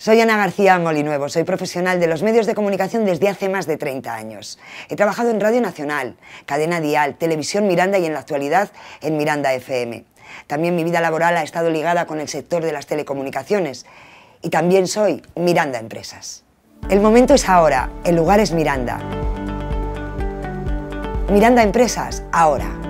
Soy Ana García Molinuevo, soy profesional de los medios de comunicación desde hace más de 30 años. He trabajado en Radio Nacional, Cadena Dial, Televisión Miranda y en la actualidad en Miranda FM. También mi vida laboral ha estado ligada con el sector de las telecomunicaciones y también soy Miranda Empresas. El momento es ahora, el lugar es Miranda. Miranda Empresas, ahora.